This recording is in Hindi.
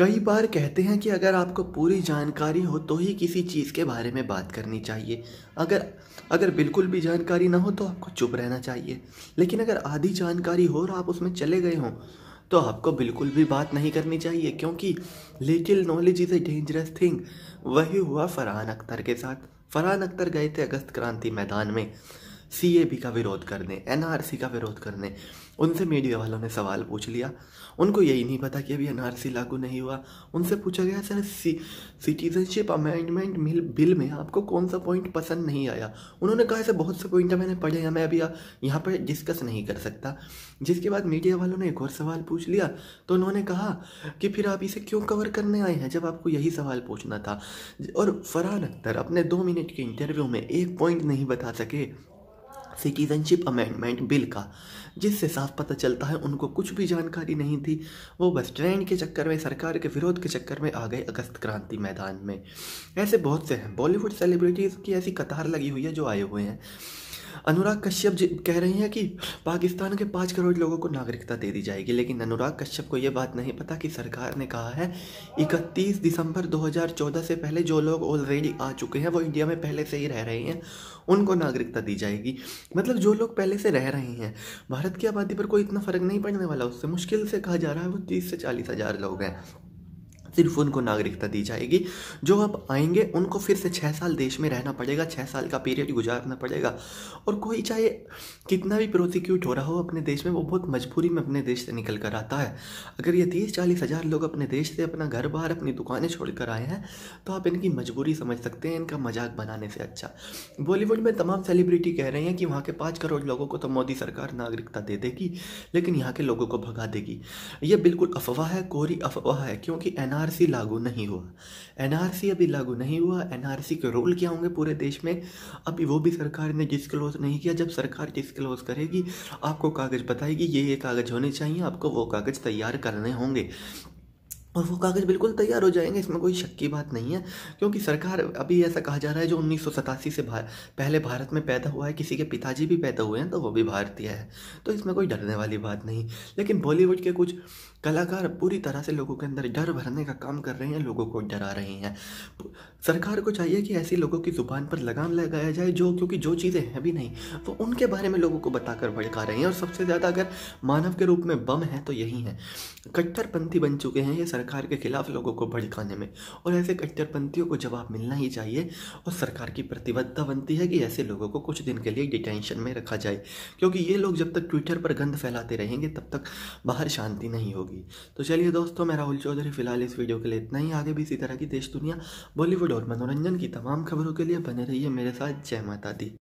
कई बार कहते हैं कि अगर आपको पूरी जानकारी हो तो ही किसी चीज़ के बारे में बात करनी चाहिए। अगर अगर बिल्कुल भी जानकारी ना हो तो आपको चुप रहना चाहिए। लेकिन अगर आधी जानकारी हो और आप उसमें चले गए हों तो आपको बिल्कुल भी बात नहीं करनी चाहिए, क्योंकि little knowledge is a dangerous thing वही हुआ फरहान अख्तर के साथ। फरहान अख्तर गए थे अगस्त क्रांति मैदान में। सी का विरोध करने एनआरसी का विरोध करने, उनसे मीडिया वालों ने सवाल पूछ लिया। उनको यही नहीं पता कि अभी एनआरसी लागू नहीं हुआ। उनसे पूछा गया, sir C citizenship amendment bill में आपको कौन सा पॉइंट पसंद नहीं आया? उन्होंने कहा, ऐसे बहुत से पॉइंट मैंने पढ़े हैं, मैं अभी यहाँ पर डिस्कस नहीं कर सकता। जिसके बाद मीडिया वालों ने एक और सवाल पूछ लिया। तो उन्होंने कहा कि फिर आप इसे क्यों कवर करने आए हैं, जब आपको यही सवाल पूछना था? और फरहान अख्तर अपने दो मिनट के इंटरव्यू में एक पॉइंट नहीं बता सके। सिटीज़नशिप अमेंडमेंट बिल का, जिससे साफ़ पता चलता है उनको कुछ भी जानकारी नहीं थी। वो बस ट्रेंड के चक्कर में, सरकार के विरोध के चक्कर में आ गए अगस्त क्रांति मैदान में। ऐसे बहुत से हैं। बॉलीवुड सेलिब्रिटीज़ की ऐसी कतार लगी हुई है जो आए हुए हैं। अनुराग कश्यप जी कह रही हैं कि पाकिस्तान के पाँच करोड़ लोगों को नागरिकता दे दी जाएगी, लेकिन अनुराग कश्यप को ये बात नहीं पता कि सरकार ने कहा है, इकतीस दिसंबर 2014 से पहले जो लोग ऑलरेडी आ चुके हैं, वो इंडिया में पहले से ही रह रहे हैं, उनको नागरिकता दी जाएगी। मतलब जो लोग पहले से रह रहे हैं, भारत की आबादी पर कोई इतना फ़र्क नहीं पड़ने वाला, उससे मुश्किल से कहा जा रहा है वो तीस से चालीस हज़ार लोग हैं। सिर्फ़ उनको नागरिकता दी जाएगी। जो अब आएँगे, उनको फिर से छः साल देश में रहना पड़ेगा छः साल का पीरियड गुजारना पड़ेगा। और कोई चाहे कितना भी प्रोसिक्यूट हो रहा हो अपने देश में, वो बहुत मजबूरी में अपने देश से निकल कर आता है। अगर ये तीस, चालीस हज़ार लोग अपने देश से अपना घर बाहर अपनी दुकानें छोड़ कर आए हैं तो आप इनकी मजबूरी समझ सकते हैं, इनका मज़ाक बनाने से अच्छा। बॉलीवुड में तमाम सेलिब्रिटी कह रहे हैं कि वहाँ के पाँच करोड़ लोगों को तो मोदी सरकार नागरिकता दे देगी, लेकिन यहाँ के लोगों को भगा देगी। ये बिल्कुल अफवाह है कोरी अफवाह है, क्योंकि एन एनआरसी लागू नहीं हुआ। एनआरसी अभी लागू नहीं हुआ। एनआरसी के रोल क्या होंगे पूरे देश में? अभी वो भी सरकार ने डिस्क्लोज नहीं किया, जब सरकार डिस्क्लोज करेगी, आपको कागज़ बताएगी, ये ये कागज़ होने चाहिए, आपको वो कागज़ तैयार करने होंगे। और वो कागज़ बिल्कुल तैयार हो जाएँगे इसमें कोई शक की बात नहीं है। क्योंकि सरकार अभी ऐसा कहा जा रहा है जो उन्नीस सौ सतासी से भार, पहले भारत में पैदा हुआ है किसी के पिताजी भी पैदा हुए हैं तो वो भी भारतीय है। तो इसमें कोई डरने वाली बात नहीं। लेकिन बॉलीवुड के कुछ कलाकार पूरी तरह से लोगों के अंदर डर भरने का काम कर रहे हैं लोगों को डरा रहे हैं। सरकार को चाहिए कि ऐसे लोगों की ज़ुबान पर लगाम लगाया जाए जो, क्योंकि जो चीज़ें हैं भी नहीं, वो उनके बारे में लोगों को बताकर भड़का रहे हैं। और सबसे ज़्यादा अगर मानव के रूप में बम है तो यही है। कट्टरपंथी बन चुके हैं ये सरकार के खिलाफ लोगों को भड़काने में। और ऐसे कट्टरपंथियों को जवाब मिलना ही चाहिए। और सरकार की प्रतिबद्धता बनती है कि ऐसे लोगों को कुछ दिन के लिए डिटेंशन में रखा जाए। क्योंकि ये लोग जब तक ट्विटर पर गंद फैलाते रहेंगे, तब तक बाहर शांति नहीं होगी। तो चलिए दोस्तों, मैं राहुल चौधरी, फ़िलहाल इस वीडियो के लिए इतना ही। आगे भी इसी तरह की देश दुनिया, बॉलीवुड और मनोरंजन की तमाम खबरों के लिए बने रहिए मेरे साथ। जय माता दी।